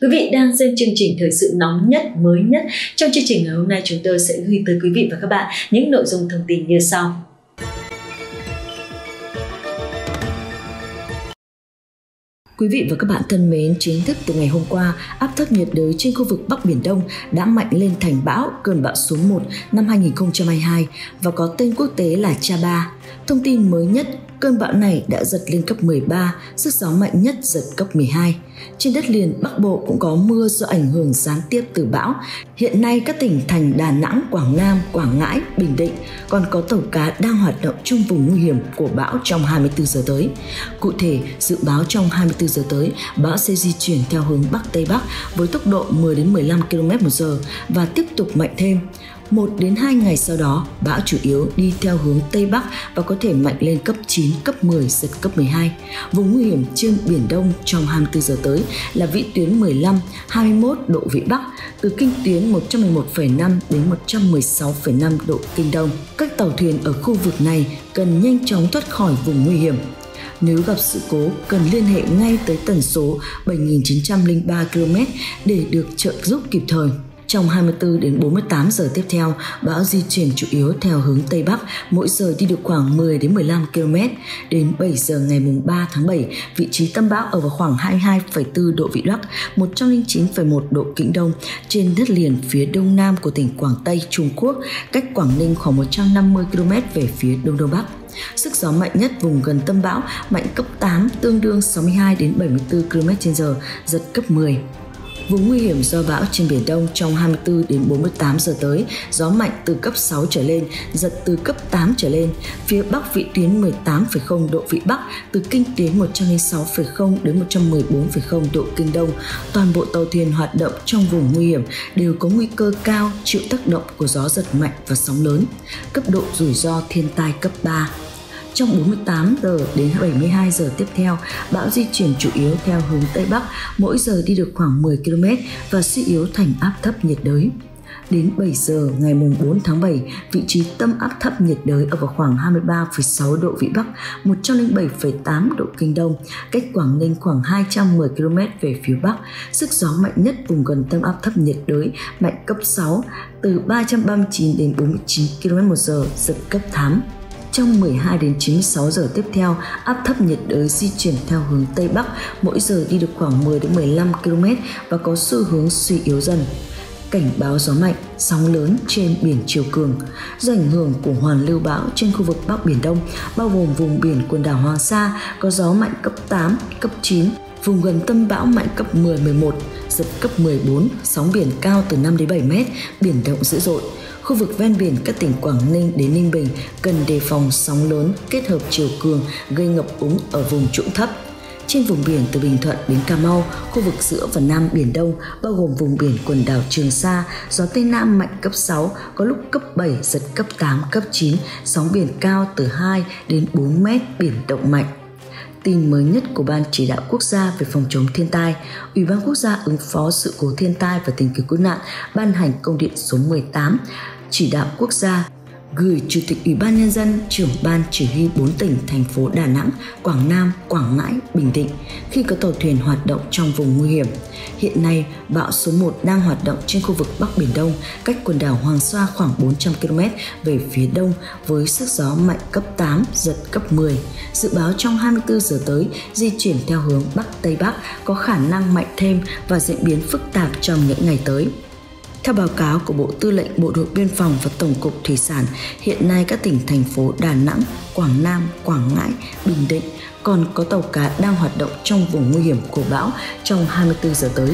Quý vị đang xem chương trình thời sự nóng nhất, mới nhất. Trong chương trình ngày hôm nay chúng tôi sẽ gửi tới quý vị và các bạn những nội dung thông tin như sau. Quý vị và các bạn thân mến, chính thức từ ngày hôm qua, áp thấp nhiệt đới trên khu vực Bắc Biển Đông đã mạnh lên thành bão cơn bão số 1 năm 2022 và có tên quốc tế là Cha Ba. Thông tin mới nhất Cơn bão này đã giật lên cấp 13, sức gió mạnh nhất giật cấp 12. Trên đất liền Bắc Bộ cũng có mưa do ảnh hưởng gián tiếp từ bão. Hiện nay các tỉnh thành Đà Nẵng, Quảng Nam, Quảng Ngãi, Bình Định còn có tàu cá đang hoạt động trong vùng nguy hiểm của bão trong 24 giờ tới. Cụ thể, dự báo trong 24 giờ tới, bão sẽ di chuyển theo hướng Bắc Tây Bắc với tốc độ 10 đến 15 km/h và tiếp tục mạnh thêm. 1 đến 2 ngày sau đó, bão chủ yếu đi theo hướng Tây Bắc và có thể mạnh lên cấp 9, cấp 10, giật cấp 12. Vùng nguy hiểm trên Biển Đông trong 24 giờ tới là vĩ tuyến 15, 21 độ Vĩ Bắc, từ kinh tuyến 111,5 đến 116,5 độ Kinh Đông. Các tàu thuyền ở khu vực này cần nhanh chóng thoát khỏi vùng nguy hiểm. Nếu gặp sự cố, cần liên hệ ngay tới tần số 7903 km để được trợ giúp kịp thời. Trong 24 đến 48 giờ tiếp theo, bão di chuyển chủ yếu theo hướng Tây Bắc, mỗi giờ đi được khoảng 10 đến 15 km. Đến 7 giờ ngày 3 tháng 7, vị trí tâm bão ở vào khoảng 22,4 độ Vĩ Bắc, 109,1 độ Kinh Đông trên đất liền phía đông nam của tỉnh Quảng Tây, Trung Quốc, cách Quảng Ninh khoảng 150 km về phía đông đông bắc. Sức gió mạnh nhất vùng gần tâm bão mạnh cấp 8 tương đương 62 đến 74 km/h, giật cấp 10. Vùng nguy hiểm do bão trên Biển Đông trong 24 đến 48 giờ tới, gió mạnh từ cấp 6 trở lên, giật từ cấp 8 trở lên. Phía Bắc vị tuyến 18,0 độ Vĩ Bắc, từ kinh tuyến 106,0 đến 114,0 độ Kinh Đông. Toàn bộ tàu thuyền hoạt động trong vùng nguy hiểm đều có nguy cơ cao chịu tác động của gió giật mạnh và sóng lớn. Cấp độ rủi ro thiên tai cấp 3. Trong 48 giờ đến 72 giờ tiếp theo, bão di chuyển chủ yếu theo hướng Tây Bắc, mỗi giờ đi được khoảng 10 km và suy yếu thành áp thấp nhiệt đới. Đến 7 giờ ngày 4 tháng 7, vị trí tâm áp thấp nhiệt đới ở vào khoảng 23,6 độ Vĩ Bắc, 107,8 độ Kinh Đông, cách Quảng Ninh khoảng 210 km về phía Bắc. Sức gió mạnh nhất vùng gần tâm áp thấp nhiệt đới mạnh cấp 6, từ 339 đến 49 km một giờ, giật cấp 8. Trong 12 đến 96 giờ tiếp theo, áp thấp nhiệt đới di chuyển theo hướng Tây Bắc, mỗi giờ đi được khoảng 10 đến 15 km và có xu hướng suy yếu dần cảnh báo gió mạnh, sóng lớn trên biển chiều cường. Do ảnh hưởng của hoàn lưu bão trên khu vực Bắc Biển Đông, bao gồm vùng biển quần đảo Hoàng Sa có gió mạnh cấp 8, cấp 9, vùng gần tâm bão mạnh cấp 10, 11, giật cấp 14, sóng biển cao từ 5 đến 7 mét, biển động dữ dội. Khu vực ven biển các tỉnh Quảng Ninh đến Ninh Bình cần đề phòng sóng lớn kết hợp chiều cường gây ngập úng ở vùng trũng thấp. Trên vùng biển từ Bình Thuận đến Cà Mau, khu vực giữa và Nam Biển Đông, bao gồm vùng biển quần đảo Trường Sa, gió Tây Nam mạnh cấp 6, có lúc cấp 7, giật cấp 8, cấp 9, sóng biển cao từ 2 đến 4 mét, biển động mạnh tin mới nhất của Ban Chỉ đạo Quốc gia về phòng chống thiên tai, Ủy ban Quốc gia ứng phó sự cố thiên tai và tìm kiếm cứu nạn ban hành công điện số 18 chỉ đạo quốc gia gửi Chủ tịch Ủy ban Nhân dân, trưởng ban chỉ huy 4 tỉnh, thành phố Đà Nẵng, Quảng Nam, Quảng Ngãi, Bình Định khi có tàu thuyền hoạt động trong vùng nguy hiểm. Hiện nay, bão số 1 đang hoạt động trên khu vực Bắc Biển Đông, cách quần đảo Hoàng Sa khoảng 400 km về phía đông với sức gió mạnh cấp 8, giật cấp 10. Dự báo trong 24 giờ tới di chuyển theo hướng Bắc Tây Bắc có khả năng mạnh thêm và diễn biến phức tạp trong những ngày tới. Theo báo cáo của Bộ Tư lệnh Bộ đội Biên phòng và Tổng cục Thủy sản, hiện nay các tỉnh thành phố Đà Nẵng, Quảng Nam, Quảng Ngãi, Bình Định còn có tàu cá đang hoạt động trong vùng nguy hiểm của bão trong 24 giờ tới.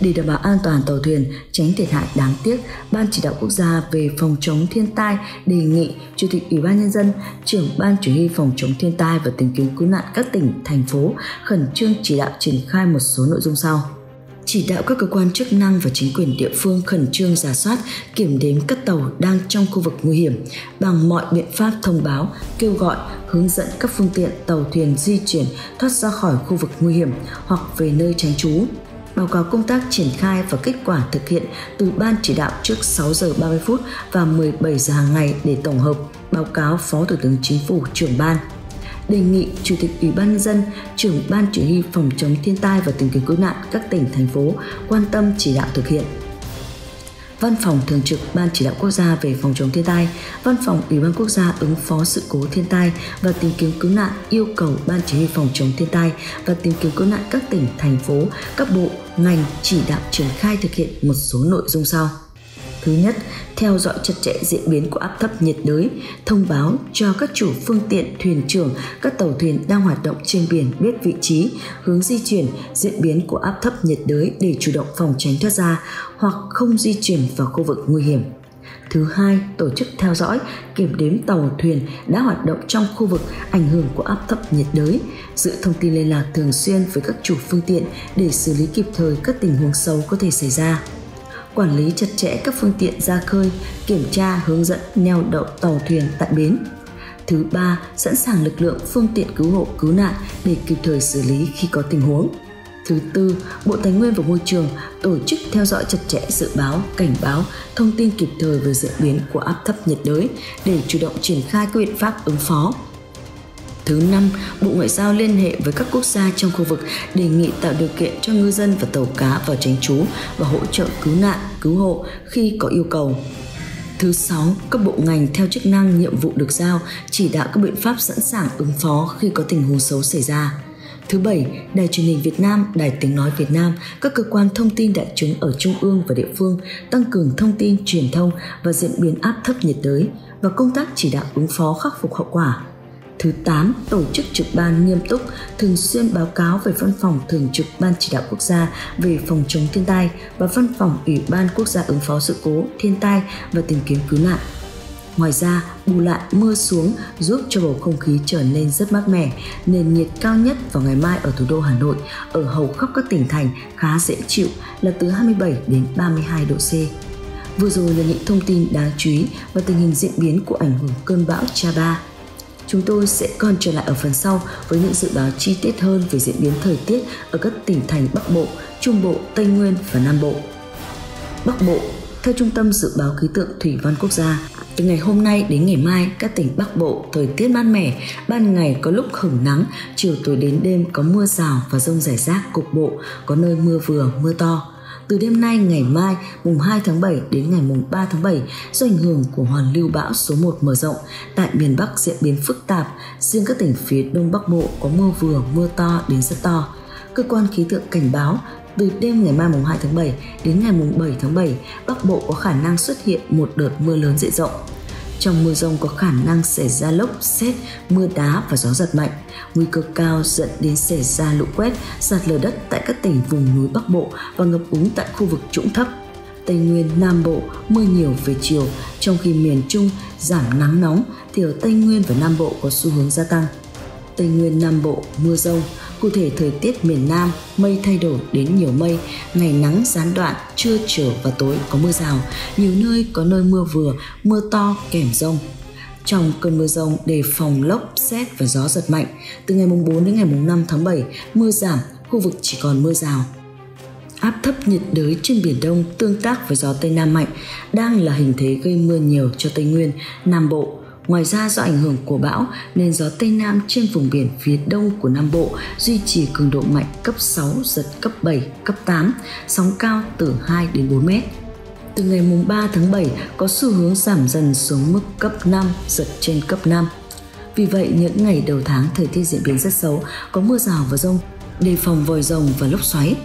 Để đảm bảo an toàn tàu thuyền, tránh thiệt hại đáng tiếc, Ban chỉ đạo quốc gia về phòng chống thiên tai đề nghị Chủ tịch Ủy ban nhân dân, trưởng Ban chỉ huy phòng chống thiên tai và tìm kiếm cứu nạn các tỉnh, thành phố khẩn trương chỉ đạo triển khai một số nội dung sau chỉ đạo các cơ quan chức năng và chính quyền địa phương khẩn trương giả soát, kiểm đếm các tàu đang trong khu vực nguy hiểm bằng mọi biện pháp thông báo, kêu gọi, hướng dẫn các phương tiện tàu thuyền di chuyển thoát ra khỏi khu vực nguy hiểm hoặc về nơi tránh trú. Báo cáo công tác triển khai và kết quả thực hiện từ ban chỉ đạo trước 6 giờ 30 phút và 17 giờ hàng ngày để tổng hợp báo cáo Phó Thủ tướng Chính phủ trưởng ban đề nghị Chủ tịch Ủy ban nhân dân, trưởng ban chỉ huy phòng chống thiên tai và tìm kiếm cứu nạn các tỉnh thành phố quan tâm chỉ đạo thực hiện. Văn phòng Thường trực Ban Chỉ đạo Quốc gia về phòng chống thiên tai, Văn phòng Ủy ban Quốc gia ứng phó sự cố thiên tai và tìm kiếm cứu nạn yêu cầu Ban Chỉ huy phòng chống thiên tai và tìm kiếm cứu nạn các tỉnh, thành phố, các bộ, ngành chỉ đạo triển khai thực hiện một số nội dung sau. Thứ nhất, theo dõi chặt chẽ diễn biến của áp thấp nhiệt đới, thông báo cho các chủ phương tiện, thuyền trưởng, các tàu thuyền đang hoạt động trên biển biết vị trí, hướng di chuyển, diễn biến của áp thấp nhiệt đới để chủ động phòng tránh thoát ra hoặc không di chuyển vào khu vực nguy hiểm. Thứ hai, tổ chức theo dõi, kiểm đếm tàu thuyền đã hoạt động trong khu vực ảnh hưởng của áp thấp nhiệt đới, giữ thông tin liên lạc thường xuyên với các chủ phương tiện để xử lý kịp thời các tình huống xấu có thể xảy ra quản lý chặt chẽ các phương tiện ra khơi, kiểm tra, hướng dẫn neo đậu tàu thuyền tại bến. Thứ ba, sẵn sàng lực lượng phương tiện cứu hộ cứu nạn để kịp thời xử lý khi có tình huống. Thứ tư, Bộ Tài nguyên và Môi trường tổ chức theo dõi chặt chẽ dự báo, cảnh báo, thông tin kịp thời về diễn biến của áp thấp nhiệt đới để chủ động triển khai các biện pháp ứng phó, Thứ năm, Bộ Ngoại giao liên hệ với các quốc gia trong khu vực đề nghị tạo điều kiện cho ngư dân và tàu cá vào tránh trú và hỗ trợ cứu nạn, cứu hộ khi có yêu cầu. Thứ sáu, các bộ ngành theo chức năng nhiệm vụ được giao chỉ đạo các biện pháp sẵn sàng ứng phó khi có tình huống xấu xảy ra. Thứ bảy, Đài truyền hình Việt Nam, Đài tiếng nói Việt Nam, các cơ quan thông tin đại chúng ở trung ương và địa phương tăng cường thông tin truyền thông và diễn biến áp thấp nhiệt đới và công tác chỉ đạo ứng phó khắc phục hậu quả Thứ 8, tổ chức trực ban nghiêm túc, thường xuyên báo cáo về văn phòng thường trực Ban chỉ đạo quốc gia về phòng chống thiên tai và văn phòng Ủy ban quốc gia ứng phó sự cố, thiên tai và tìm kiếm cứu nạn. Ngoài ra, bù lại mưa xuống giúp cho bầu không khí trở nên rất mát mẻ, nền nhiệt cao nhất vào ngày mai ở thủ đô Hà Nội ở hầu khắp các tỉnh thành khá dễ chịu là từ 27 đến 32 độ C. Vừa rồi là những thông tin đáng chú ý và tình hình diễn biến của ảnh hưởng cơn bão Chaba Chúng tôi sẽ còn trở lại ở phần sau với những dự báo chi tiết hơn về diễn biến thời tiết ở các tỉnh thành Bắc Bộ, Trung Bộ, Tây Nguyên và Nam Bộ. Bắc Bộ, theo Trung tâm Dự báo Khí tượng Thủy văn Quốc gia, từ ngày hôm nay đến ngày mai, các tỉnh Bắc Bộ thời tiết mát mẻ, ban ngày có lúc hửng nắng, chiều tối đến đêm có mưa rào và rông rải rác cục bộ, có nơi mưa vừa, mưa to từ đêm nay ngày mai mùng 2 tháng 7 đến ngày mùng 3 tháng 7 do ảnh hưởng của hoàn lưu bão số 1 mở rộng tại miền Bắc diễn biến phức tạp, riêng các tỉnh phía Đông Bắc Bộ có mưa vừa, mưa to đến rất to. Cơ quan khí tượng cảnh báo từ đêm ngày mai mùng 2 tháng 7 đến ngày mùng 7 tháng 7, Bắc Bộ có khả năng xuất hiện một đợt mưa lớn diện rộng. Trong mưa rông có khả năng xảy ra lốc, xét, mưa đá và gió giật mạnh. Nguy cơ cao dẫn đến xảy ra lũ quét, sạt lở đất tại các tỉnh vùng núi Bắc Bộ và ngập úng tại khu vực trũng thấp. Tây Nguyên, Nam Bộ mưa nhiều về chiều, trong khi miền Trung giảm nắng nóng thì ở Tây Nguyên và Nam Bộ có xu hướng gia tăng. Tây Nguyên, Nam Bộ mưa rông, Cụ thể thời tiết miền Nam mây thay đổi đến nhiều mây, ngày nắng gián đoạn, trưa chiều và tối có mưa rào, nhiều nơi có nơi mưa vừa, mưa to kèm rông. Trong cơn mưa rông đề phòng lốc, xét và gió giật mạnh. Từ ngày mùng 4 đến ngày mùng 5 tháng 7, mưa giảm, khu vực chỉ còn mưa rào. Áp thấp nhiệt đới trên Biển Đông tương tác với gió Tây Nam mạnh đang là hình thế gây mưa nhiều cho Tây Nguyên, Nam Bộ, Ngoài ra do ảnh hưởng của bão nên gió Tây Nam trên vùng biển phía đông của Nam Bộ duy trì cường độ mạnh cấp 6, giật cấp 7, cấp 8, sóng cao từ 2 đến 4 mét. Từ ngày mùng 3 tháng 7 có xu hướng giảm dần xuống mức cấp 5, giật trên cấp 5. Vì vậy, những ngày đầu tháng thời tiết diễn biến rất xấu, có mưa rào và rông, đề phòng vòi rồng và lốc xoáy.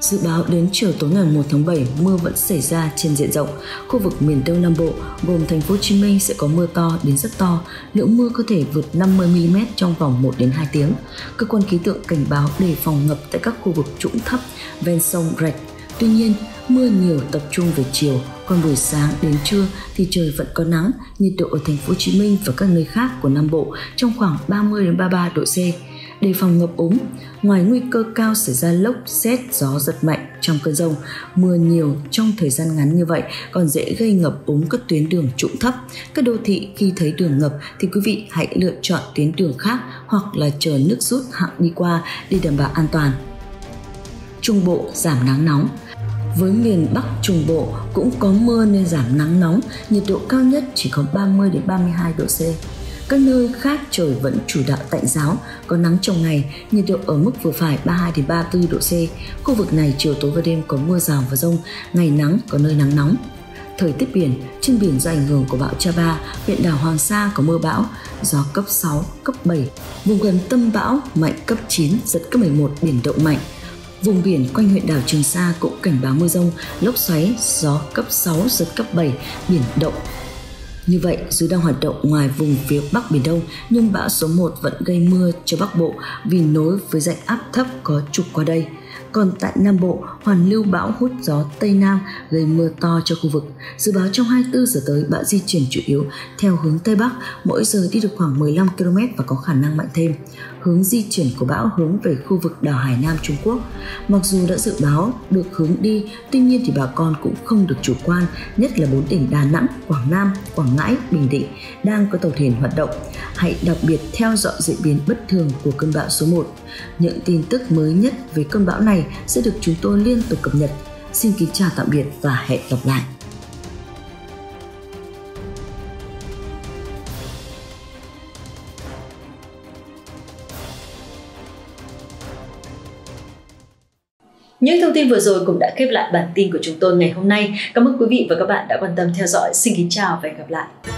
Dự báo đến chiều tối ngày 1 tháng 7, mưa vẫn xảy ra trên diện rộng. Khu vực miền Đông Nam Bộ, gồm thành phố Hồ Chí Minh sẽ có mưa to đến rất to, lượng mưa có thể vượt 50 mm trong vòng 1 đến 2 tiếng. Cơ quan khí tượng cảnh báo đề phòng ngập tại các khu vực trũng thấp ven sông rạch. Tuy nhiên, mưa nhiều tập trung về chiều, còn buổi sáng đến trưa thì trời vẫn có nắng, nhiệt độ ở thành phố Hồ Chí Minh và các nơi khác của Nam Bộ trong khoảng 30 đến 33 độ C đề phòng ngập úng. Ngoài nguy cơ cao xảy ra lốc, xét, gió giật mạnh trong cơn rông, mưa nhiều trong thời gian ngắn như vậy còn dễ gây ngập úng các tuyến đường trũng thấp. Các đô thị khi thấy đường ngập thì quý vị hãy lựa chọn tuyến đường khác hoặc là chờ nước rút hạng đi qua để đảm bảo an toàn. Trung Bộ giảm nắng nóng, với miền Bắc Trung Bộ cũng có mưa nên giảm nắng nóng, nhiệt độ cao nhất chỉ có 30 đến 32 độ C. Các nơi khác trời vẫn chủ đạo tạnh giáo, có nắng trong ngày, nhiệt độ ở mức vừa phải 32 đến 34 độ C. Khu vực này chiều tối và đêm có mưa rào và rông, ngày nắng có nơi nắng nóng. Thời tiết biển, trên biển do ảnh hưởng của bão Chaba, huyện đảo Hoàng Sa có mưa bão, gió cấp 6, cấp 7, vùng gần tâm bão mạnh cấp 9, giật cấp 11, biển động mạnh. Vùng biển quanh huyện đảo Trường Sa cũng cảnh báo mưa rông, lốc xoáy, gió cấp 6, giật cấp 7, biển động. Như vậy, dù đang hoạt động ngoài vùng phía Bắc Biển Đông, nhưng bão số 1 vẫn gây mưa cho Bắc Bộ vì nối với dạnh áp thấp có trục qua đây – còn tại Nam Bộ, hoàn lưu bão hút gió Tây Nam gây mưa to cho khu vực. Dự báo trong 24 giờ tới, bão di chuyển chủ yếu theo hướng Tây Bắc, mỗi giờ đi được khoảng 15 km và có khả năng mạnh thêm. Hướng di chuyển của bão hướng về khu vực đảo Hải Nam Trung Quốc. Mặc dù đã dự báo được hướng đi, tuy nhiên thì bà con cũng không được chủ quan, nhất là bốn tỉnh Đà Nẵng, Quảng Nam, Quảng Ngãi, Bình Định đang có tàu thuyền hoạt động. Hãy đặc biệt theo dõi diễn biến bất thường của cơn bão số 1. Những tin tức mới nhất về cơn bão này sẽ được chúng tôi liên tục cập nhật. Xin kính chào tạm biệt và hẹn gặp lại. Những thông tin vừa rồi cũng đã khép lại bản tin của chúng tôi ngày hôm nay. Cảm ơn quý vị và các bạn đã quan tâm theo dõi. Xin kính chào và hẹn gặp lại.